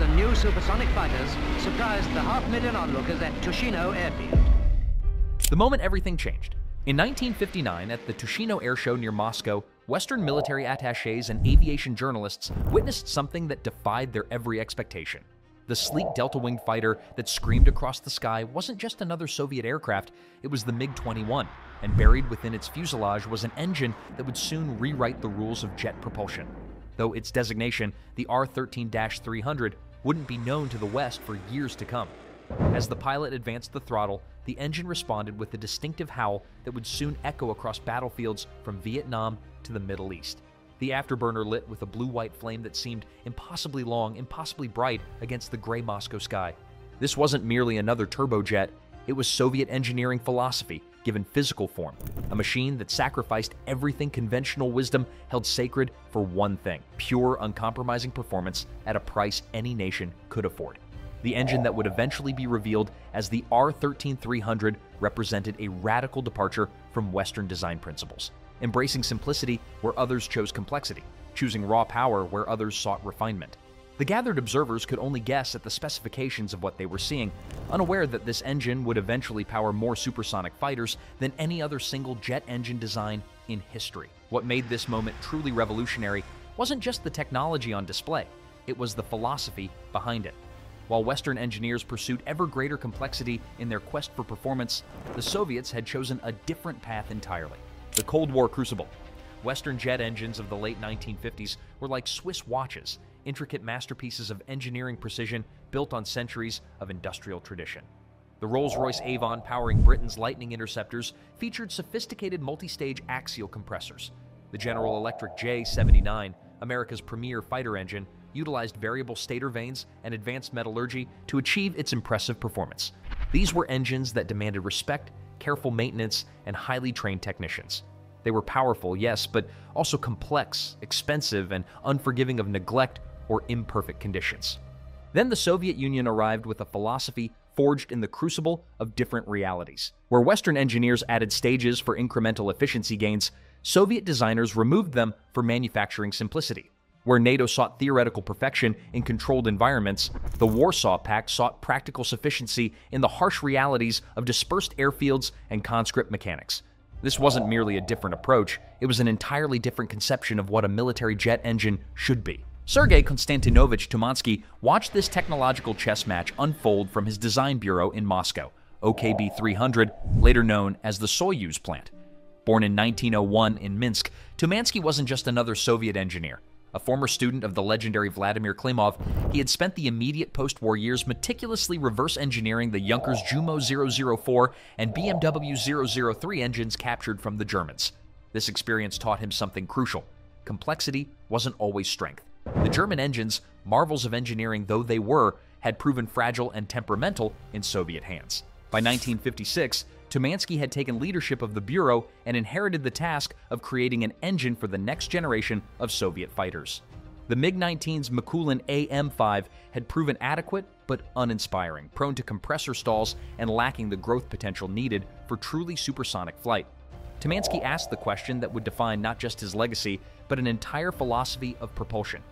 And new supersonic fighters surprised the half million onlookers at Tushino Airfield. The moment everything changed. In 1959, at the Tushino Air Show near Moscow, Western military attaches and aviation journalists witnessed something that defied their every expectation. The sleek Delta winged fighter that screamed across the sky wasn't just another Soviet aircraft, it was the MiG 21, and buried within its fuselage was an engine that would soon rewrite the rules of jet propulsion. Though its designation, the R 13 300, wouldn't be known to the West for years to come. As the pilot advanced the throttle, the engine responded with a distinctive howl that would soon echo across battlefields from Vietnam to the Middle East. The afterburner lit with a blue white flame that seemed impossibly long, impossibly bright against the gray Moscow sky. This wasn't merely another turbojet, it was Soviet engineering philosophy given physical form, a machine that sacrificed everything conventional wisdom held sacred for one thing pure, uncompromising performance at a price any nation could afford. The engine that would eventually be revealed as the R 13300 represented a radical departure from Western design principles, embracing simplicity where others chose complexity, choosing raw power where others sought refinement. The gathered observers could only guess at the specifications of what they were seeing, unaware that this engine would eventually power more supersonic fighters than any other single jet engine design in history. What made this moment truly revolutionary wasn't just the technology on display, it was the philosophy behind it. While Western engineers pursued ever greater complexity in their quest for performance, the Soviets had chosen a different path entirely the Cold War crucible. Western jet engines of the late 1950s were like Swiss watches, intricate masterpieces of engineering precision built on centuries of industrial tradition. The Rolls Royce Avon powering Britain's Lightning interceptors featured sophisticated multi stage axial compressors. The General Electric J 79, America's premier fighter engine, utilized variable stator vanes and advanced metallurgy to achieve its impressive performance. These were engines that demanded respect, careful maintenance, and highly trained technicians. They were powerful, yes, but also complex, expensive, and unforgiving of neglect or imperfect conditions. Then the Soviet Union arrived with a philosophy forged in the crucible of different realities. Where Western engineers added stages for incremental efficiency gains, Soviet designers removed them for manufacturing simplicity. Where NATO sought theoretical perfection in controlled environments, the Warsaw Pact sought practical sufficiency in the harsh realities of dispersed airfields and conscript mechanics. This wasn't merely a different approach, it was an entirely different conception of what a military jet engine should be. Sergei Konstantinovich Tumansky watched this technological chess match unfold from his design bureau in Moscow, OKB 300, later known as the Soyuz plant. Born in 1901 in Minsk, Tumansky wasn't just another Soviet engineer. A former student of the legendary Vladimir Klimov, he had spent the immediate post war years meticulously reverse engineering the Junkers Jumo 004 and BMW 003 engines captured from the Germans. This experience taught him something crucial complexity wasn't always strength. The German engines, marvels of engineering though they were, had proven fragile and temperamental in Soviet hands. By 1956, Tumansky had taken leadership of the Bureau and inherited the task of creating an engine for the next generation of Soviet fighters. The MiG 19's Mikulin AM 5 had proven adequate but uninspiring, prone to compressor stalls and lacking the growth potential needed for truly supersonic flight. Tumansky asked the question that would define not just his legacy, but an entire philosophy of propulsion.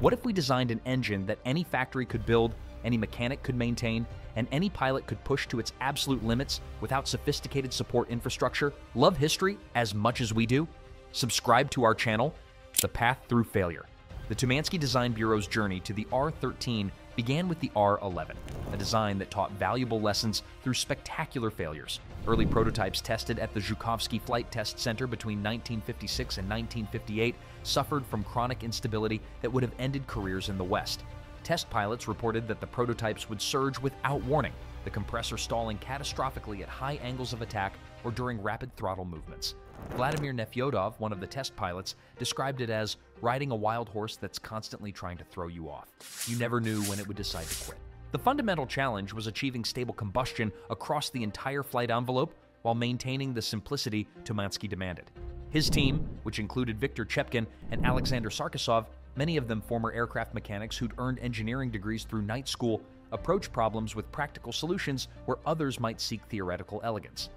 What if we designed an engine that any factory could build, any mechanic could maintain, and any pilot could push to its absolute limits without sophisticated support infrastructure? Love history as much as we do? Subscribe to our channel, The Path Through Failure. The Tumansky Design Bureau's journey to the R 13 began with the R 11, a design that taught valuable lessons through spectacular failures. Early prototypes tested at the Zhukovsky Flight Test Center between 1956 and 1958 suffered from chronic instability that would have ended careers in the West. Test pilots reported that the prototypes would surge without warning, the compressor stalling catastrophically at high angles of attack or during rapid throttle movements. Vladimir Nefyodov, one of the test pilots, described it as riding a wild horse that's constantly trying to throw you off. You never knew when it would decide to quit. The fundamental challenge was achieving stable combustion across the entire flight envelope while maintaining the simplicity Tumansky demanded. His team, which included Viktor Chepkin and Alexander Sarkisov, many of them former aircraft mechanics who'd earned engineering degrees through night school, approached problems with practical solutions where others might seek theoretical elegance.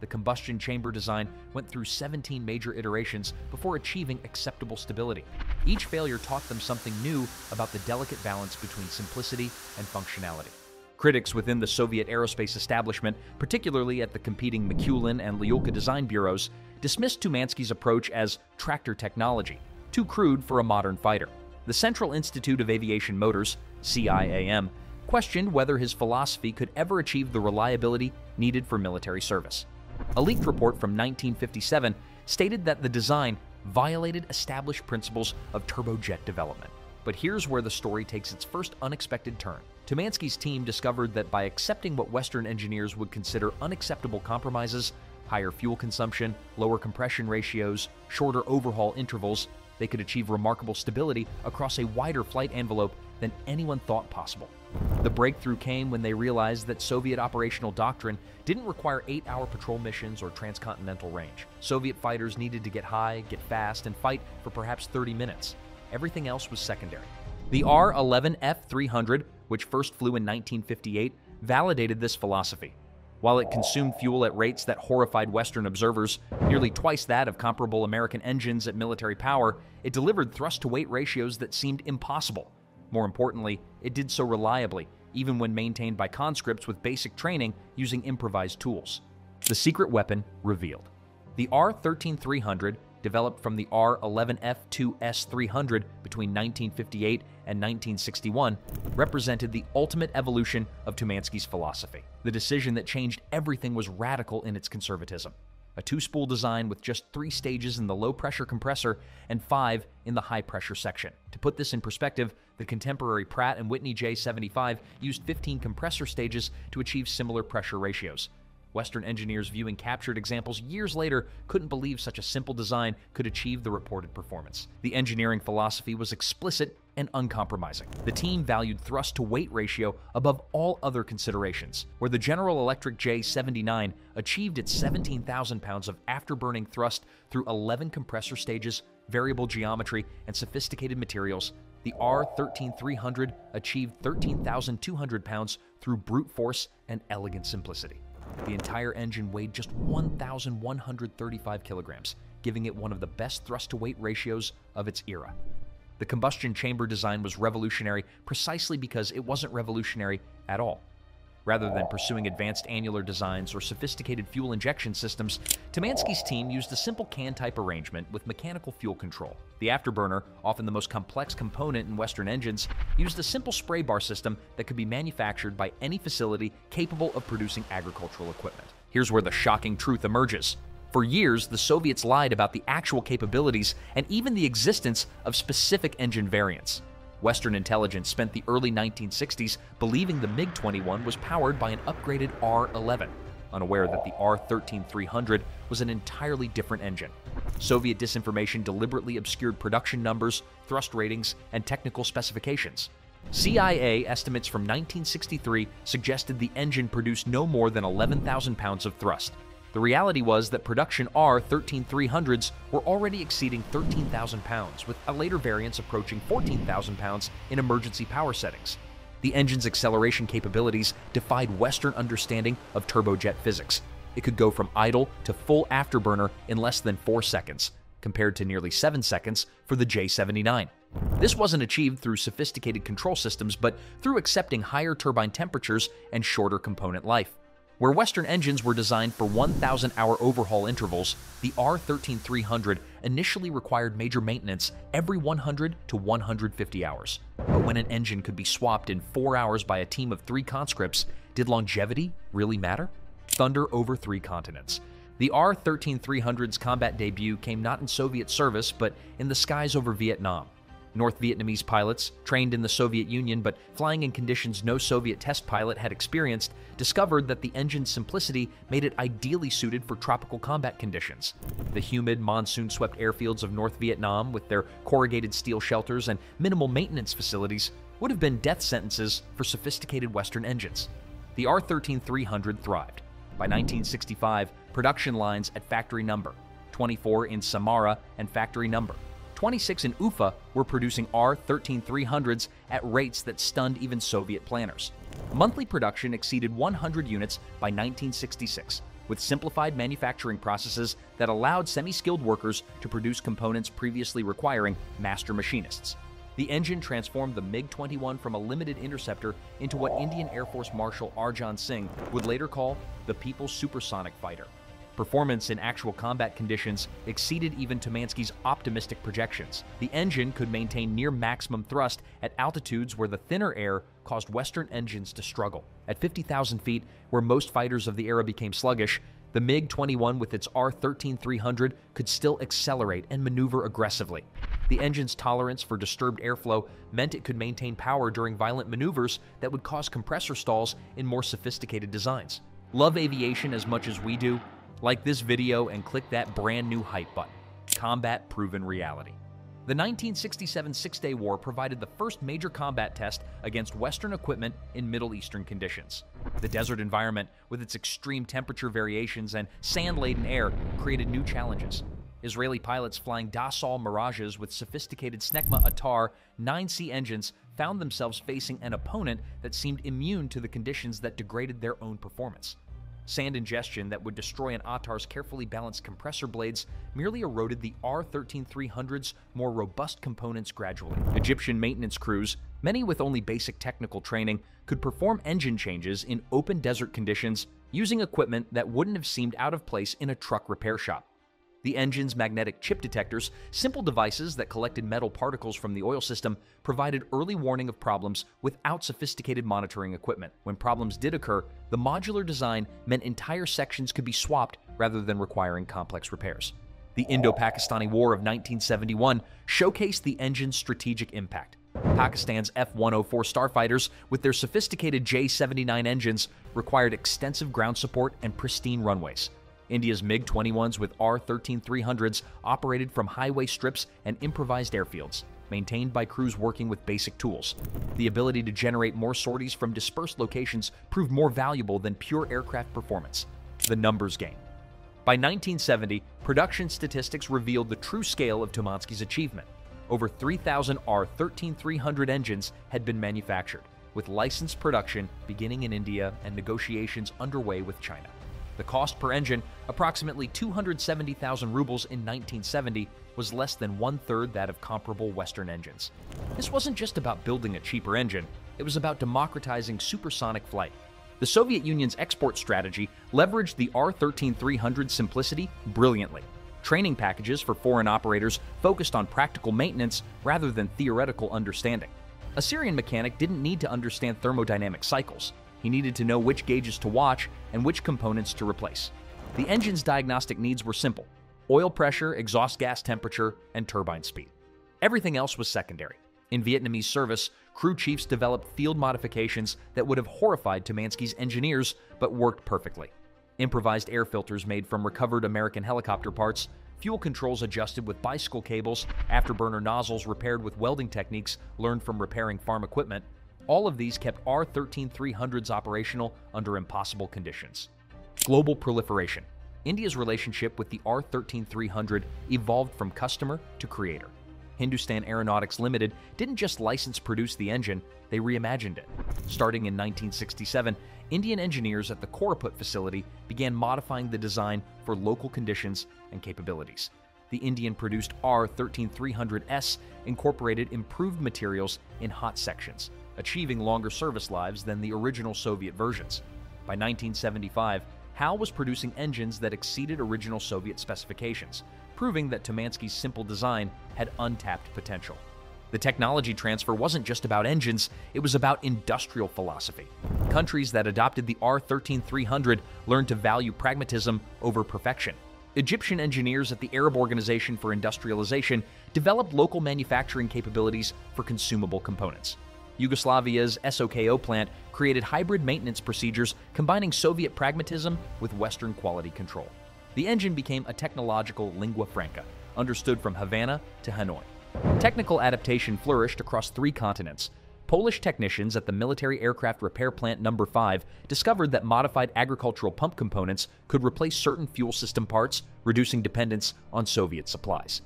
The combustion chamber design went through 17 major iterations before achieving acceptable stability. Each failure taught them something new about the delicate balance between simplicity and functionality. Critics within the Soviet aerospace establishment, particularly at the competing Mikulin and Lyulka design bureaus, dismissed Tumansky's approach as tractor technology, too crude for a modern fighter. The Central Institute of Aviation Motors, CIAM, questioned whether his philosophy could ever achieve the reliability needed for military service. A leaked report from 1957 stated that the design violated established principles of turbojet development. But here's where the story takes its first unexpected turn. Tumansky's team discovered that by accepting what Western engineers would consider unacceptable compromises, higher fuel consumption, lower compression ratios, shorter overhaul intervals, they could achieve remarkable stability across a wider flight envelope than anyone thought possible. The breakthrough came when they realized that Soviet operational doctrine didn't require eight hour patrol missions or transcontinental range. Soviet fighters needed to get high, get fast, and fight for perhaps 30 minutes. Everything else was secondary. The R 11F 300, which first flew in 1958, validated this philosophy. While it consumed fuel at rates that horrified Western observers, nearly twice that of comparable American engines at military power, it delivered thrust to weight ratios that seemed impossible. More importantly, it did so reliably, even when maintained by conscripts with basic training using improvised tools. The secret weapon revealed. The R 13300, developed from the R 11F2S 300 between 1958 and 1961, represented the ultimate evolution of Tumansky's philosophy. The decision that changed everything was radical in its conservatism a two spool design with just three stages in the low pressure compressor and five in the high pressure section. To put this in perspective, the contemporary Pratt and Whitney J75 used 15 compressor stages to achieve similar pressure ratios. Western engineers viewing captured examples years later couldn't believe such a simple design could achieve the reported performance. The engineering philosophy was explicit and uncompromising. The team valued thrust to weight ratio above all other considerations, where the General Electric J79 achieved its 17,000 pounds of afterburning thrust through 11 compressor stages, variable geometry, and sophisticated materials. The R13300 achieved 13,200 pounds through brute force and elegant simplicity. The entire engine weighed just 1,135 kilograms, giving it one of the best thrust to weight ratios of its era. The combustion chamber design was revolutionary precisely because it wasn't revolutionary at all. Rather than pursuing advanced annular designs or sophisticated fuel injection systems, Tumansky's team used a simple can type arrangement with mechanical fuel control. The afterburner, often the most complex component in Western engines, used a simple spray bar system that could be manufactured by any facility capable of producing agricultural equipment. Here's where the shocking truth emerges. For years, the Soviets lied about the actual capabilities and even the existence of specific engine variants. Western intelligence spent the early 1960s believing the MiG 21 was powered by an upgraded R 11, unaware that the R 13300 was an entirely different engine. Soviet disinformation deliberately obscured production numbers, thrust ratings, and technical specifications. CIA estimates from 1963 suggested the engine produced no more than 11,000 pounds of thrust, the reality was that production R 13300s were already exceeding 13,000 pounds, with a later variants approaching 14,000 pounds in emergency power settings. The engine's acceleration capabilities defied Western understanding of turbojet physics. It could go from idle to full afterburner in less than 4 seconds, compared to nearly 7 seconds for the J79. This wasn't achieved through sophisticated control systems, but through accepting higher turbine temperatures and shorter component life. Where Western engines were designed for 1,000 hour overhaul intervals, the R13300 initially required major maintenance every 100 to 150 hours. But when an engine could be swapped in four hours by a team of three conscripts, did longevity really matter? Thunder over three continents. The R13300's combat debut came not in Soviet service, but in the skies over Vietnam. North Vietnamese pilots, trained in the Soviet Union but flying in conditions no Soviet test pilot had experienced, discovered that the engine's simplicity made it ideally suited for tropical combat conditions. The humid, monsoon swept airfields of North Vietnam, with their corrugated steel shelters and minimal maintenance facilities, would have been death sentences for sophisticated Western engines. The R 13300 thrived. By 1965, production lines at factory number, 24 in Samara and factory number, 26 in Ufa were producing R13300s at rates that stunned even Soviet planners. Monthly production exceeded 100 units by 1966. with simplified manufacturing processes that allowed semi skilled workers to produce components previously requiring master machinists. The engine transformed the MiG 21 from a limited interceptor into what Indian Air Force Marshal Arjan Singh would later call the People's Supersonic Fighter. Performance in actual combat conditions exceeded even Tumansky's optimistic projections. The engine could maintain near maximum thrust at altitudes where the thinner air caused Western engines to struggle. At 50,000 feet, where most fighters of the era became sluggish, the MiG 21 with its R 13300 could still accelerate and maneuver aggressively. The engine's tolerance for disturbed airflow meant it could maintain power during violent maneuvers that would cause compressor stalls in more sophisticated designs. Love aviation as much as we do? Like this video and click that brand new hype button. Combat proven reality. The 1967 Six Day War provided the first major combat test against Western equipment in Middle Eastern conditions. The desert environment, with its extreme temperature variations and sand laden air, created new challenges. Israeli pilots flying Dassault Mirages with sophisticated Snecma Atar 9C engines found themselves facing an opponent that seemed immune to the conditions that degraded their own performance. Sand ingestion that would destroy an Atar's carefully balanced compressor blades merely eroded the R13300's more robust components gradually. Egyptian maintenance crews, many with only basic technical training, could perform engine changes in open desert conditions using equipment that wouldn't have seemed out of place in a truck repair shop. The engine's magnetic chip detectors, simple devices that collected metal particles from the oil system, provided early warning of problems without sophisticated monitoring equipment. When problems did occur, the modular design meant entire sections could be swapped rather than requiring complex repairs. The Indo Pakistani War of 1971 showcased the engine's strategic impact. Pakistan's F 104 starfighters, with their sophisticated J 79 engines, required extensive ground support and pristine runways. India's MiG 21s with R 13300s operated from highway strips and improvised airfields, maintained by crews working with basic tools. The ability to generate more sorties from dispersed locations proved more valuable than pure aircraft performance. The numbers game. By 1970, production statistics revealed the true scale of Tumansky's achievement. Over 3,000 R 13300 engines had been manufactured, with licensed production beginning in India and negotiations underway with China. The cost per engine, approximately 270,000 rubles in 1970, was less than one third that of comparable Western engines. This wasn't just about building a cheaper engine, it was about democratizing supersonic flight. The Soviet Union's export strategy leveraged the R 13300 simplicity brilliantly. Training packages for foreign operators focused on practical maintenance rather than theoretical understanding. A Syrian mechanic didn't need to understand thermodynamic cycles. He needed to know which gauges to watch and which components to replace. The engine's diagnostic needs were simple oil pressure, exhaust gas temperature, and turbine speed. Everything else was secondary. In Vietnamese service, crew chiefs developed field modifications that would have horrified Tumansky's engineers, but worked perfectly. Improvised air filters made from recovered American helicopter parts, fuel controls adjusted with bicycle cables, afterburner nozzles repaired with welding techniques learned from repairing farm equipment, all of these kept R 13300s operational under impossible conditions. Global proliferation. India's relationship with the R 13300 evolved from customer to creator. Hindustan Aeronautics Limited didn't just license produce the engine, they reimagined it. Starting in 1967, Indian engineers at the Koraput facility began modifying the design for local conditions and capabilities. The Indian produced R 13300S incorporated improved materials in hot sections, achieving longer service lives than the original Soviet versions. By 1975, HAL was producing engines that exceeded original Soviet specifications, proving that Tumansky's simple design had untapped potential. The technology transfer wasn't just about engines, it was about industrial philosophy. Countries that adopted the R 13300 learned to value pragmatism over perfection. Egyptian engineers at the Arab Organization for Industrialization developed local manufacturing capabilities for consumable components. Yugoslavia's SOKO plant created hybrid maintenance procedures combining Soviet pragmatism with Western quality control. The engine became a technological lingua franca, understood from Havana to Hanoi. Technical adaptation flourished across three continents. Polish technicians at the Military Aircraft Repair Plant Number 5 discovered that modified agricultural pump components could replace certain fuel system parts, reducing dependence on Soviet supplies.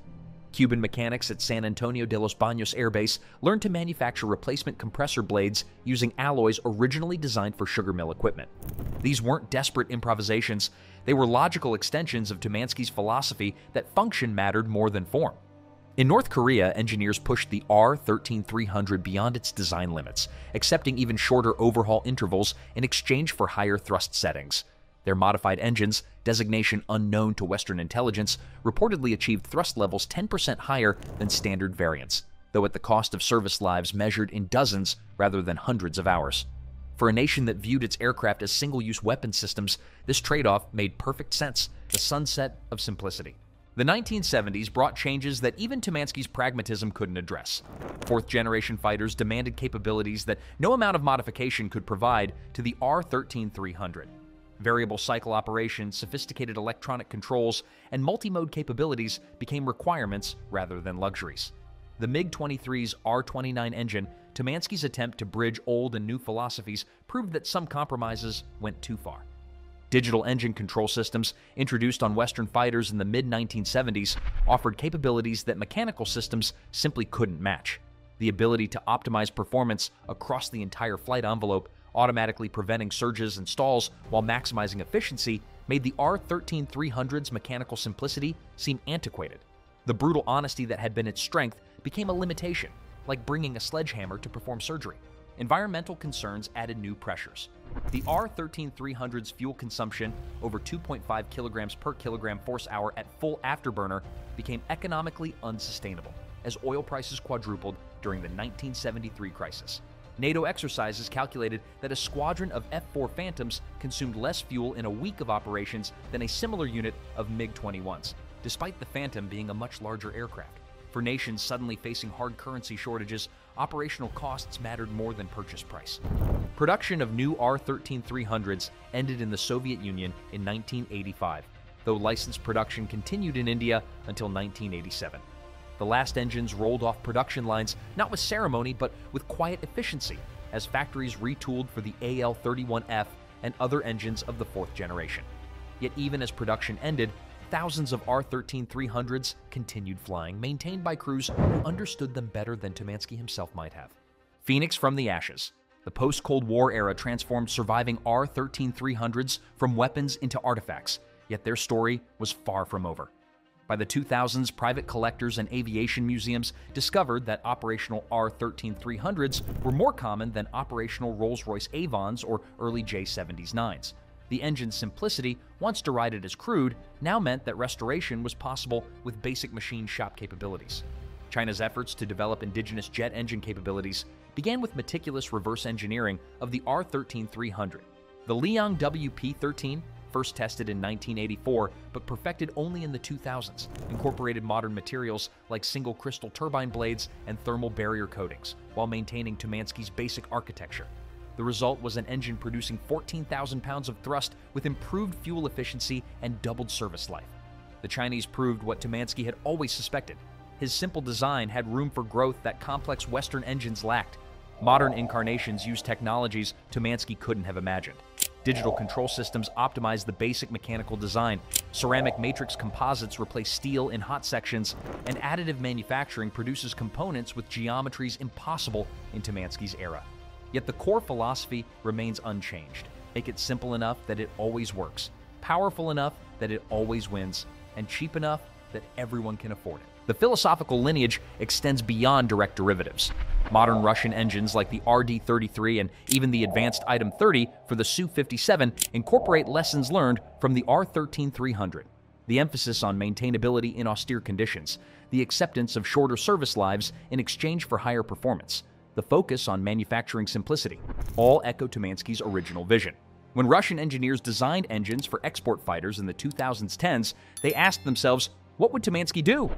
Cuban mechanics at San Antonio de los Baños Air Base learned to manufacture replacement compressor blades using alloys originally designed for sugar mill equipment. These weren't desperate improvisations, they were logical extensions of Tumansky's philosophy that function mattered more than form. In North Korea, engineers pushed the R13300 beyond its design limits, accepting even shorter overhaul intervals in exchange for higher thrust settings. Their modified engines, designation unknown to Western intelligence, reportedly achieved thrust levels 10% higher than standard variants, though at the cost of service lives measured in dozens rather than hundreds of hours. For a nation that viewed its aircraft as single use weapon systems, this trade off made perfect sense the sunset of simplicity. The 1970s brought changes that even Tumansky's pragmatism couldn't address. Fourth generation fighters demanded capabilities that no amount of modification could provide to the R 13300. Variable cycle operation, sophisticated electronic controls, and multi mode capabilities became requirements rather than luxuries. The MiG 23's R 29 engine, Tumansky's attempt to bridge old and new philosophies, proved that some compromises went too far. Digital engine control systems, introduced on Western fighters in the mid 1970s, offered capabilities that mechanical systems simply couldn't match. The ability to optimize performance across the entire flight envelope automatically preventing surges and stalls while maximizing efficiency made the R13300's mechanical simplicity seem antiquated. The brutal honesty that had been its strength became a limitation, like bringing a sledgehammer to perform surgery. Environmental concerns added new pressures. The R13300's fuel consumption, over 2.5 kilograms per kilogram force hour at full afterburner, became economically unsustainable as oil prices quadrupled during the 1973 crisis. NATO exercises calculated that a squadron of F 4 Phantoms consumed less fuel in a week of operations than a similar unit of MiG 21s, despite the Phantom being a much larger aircraft. For nations suddenly facing hard currency shortages, operational costs mattered more than purchase price. Production of new R 13300s ended in the Soviet Union in 1985, though licensed production continued in India until 1987. The last engines rolled off production lines not with ceremony, but with quiet efficiency, as factories retooled for the AL 31F and other engines of the fourth generation. Yet, even as production ended, thousands of R 13 300s continued flying, maintained by crews who understood them better than Tumansky himself might have. Phoenix from the ashes. The post Cold War era transformed surviving R 13 300s from weapons into artifacts, yet their story was far from over. By the 2000s, private collectors and aviation museums discovered that operational R-13300s were more common than operational Rolls-Royce Avons or early J-79s. The engine's simplicity, once derided as crude, now meant that restoration was possible with basic machine shop capabilities. China's efforts to develop indigenous jet engine capabilities began with meticulous reverse engineering of the R-13300. The Liang WP-13 first tested in 1984 but perfected only in the 2000s, incorporated modern materials like single crystal turbine blades and thermal barrier coatings, while maintaining Tumansky's basic architecture. The result was an engine producing 14,000 pounds of thrust with improved fuel efficiency and doubled service life. The Chinese proved what Tumansky had always suspected. His simple design had room for growth that complex Western engines lacked. Modern incarnations use technologies Tumansky couldn't have imagined. Digital control systems optimize the basic mechanical design. Ceramic matrix composites replace steel in hot sections, and additive manufacturing produces components with geometries impossible in Tumansky's era. Yet the core philosophy remains unchanged. Make it simple enough that it always works, powerful enough that it always wins, and cheap enough that everyone can afford it. The philosophical lineage extends beyond direct derivatives. Modern Russian engines like the RD-33 and even the advanced Item 30 for the Su-57 incorporate lessons learned from the R-13-300. The emphasis on maintainability in austere conditions, the acceptance of shorter service lives in exchange for higher performance, the focus on manufacturing simplicity, all echo Tumansky's original vision. When Russian engineers designed engines for export fighters in the 2010s, they asked themselves, what would Tumansky do?